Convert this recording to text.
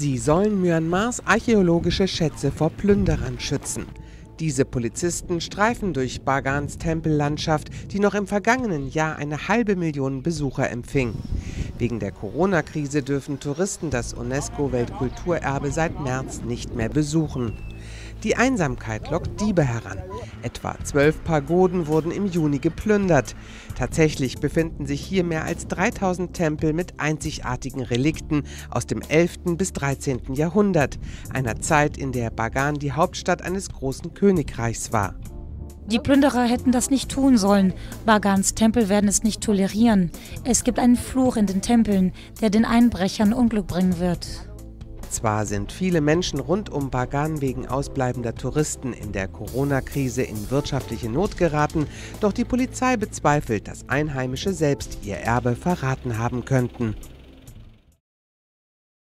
Sie sollen Myanmars archäologische Schätze vor Plünderern schützen. Diese Polizisten streifen durch Bagans Tempellandschaft, die noch im vergangenen Jahr eine halbe Million Besucher empfing. Wegen der Corona-Krise dürfen Touristen das UNESCO-Weltkulturerbe seit März nicht mehr besuchen. Die Einsamkeit lockt Diebe heran. Etwa zwölf Pagoden wurden im Juni geplündert. Tatsächlich befinden sich hier mehr als 3000 Tempel mit einzigartigen Relikten aus dem 11. bis 13. Jahrhundert, einer Zeit, in der Bagan die Hauptstadt eines großen Königreichs war. Die Plünderer hätten das nicht tun sollen. Bagans Tempel werden es nicht tolerieren. Es gibt einen Fluch in den Tempeln, der den Einbrechern Unglück bringen wird. Zwar sind viele Menschen rund um Bagan wegen ausbleibender Touristen in der Corona-Krise in wirtschaftliche Not geraten, doch die Polizei bezweifelt, dass Einheimische selbst ihr Erbe verraten haben könnten.